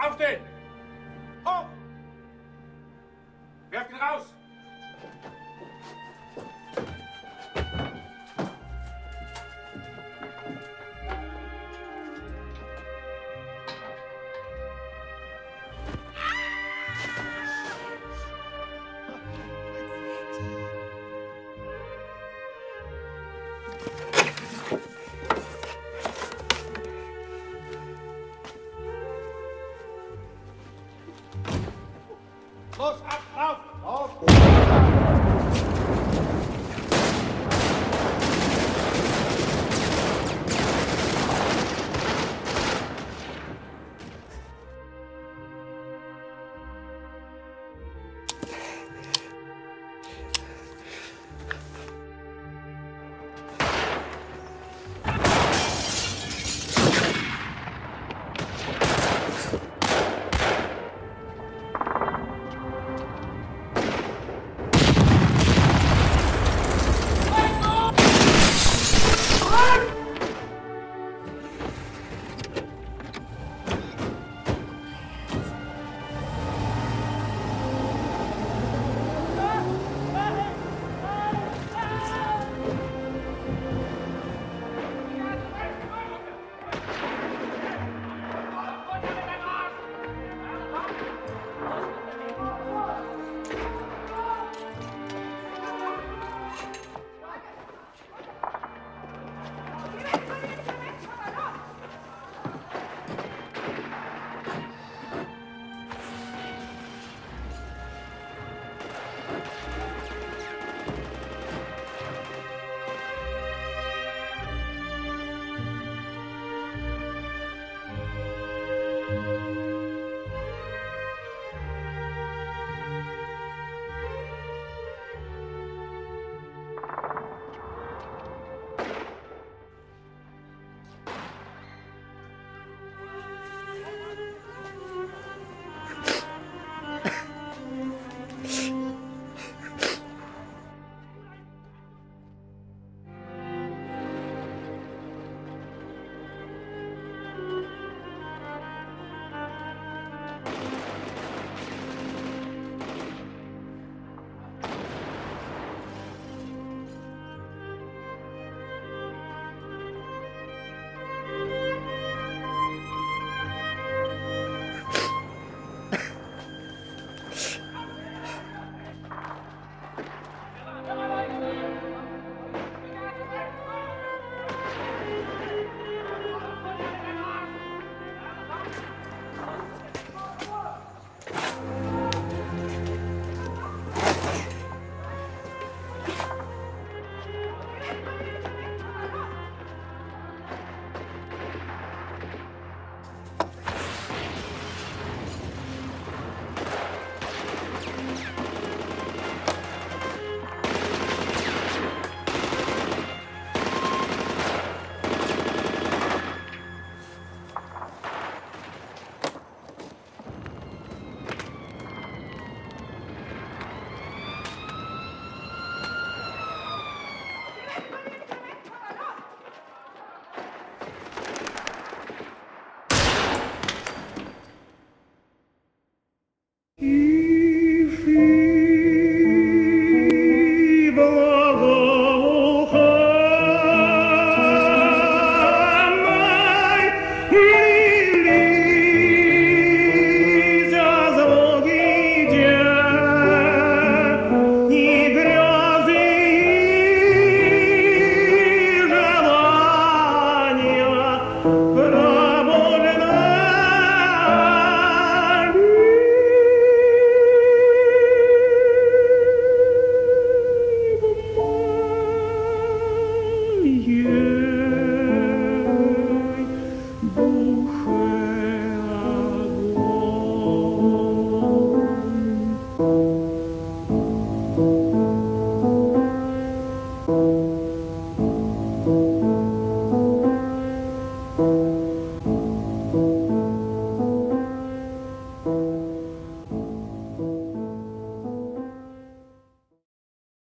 Aufstehen! Hoch! Werft ihn raus! Aplausos!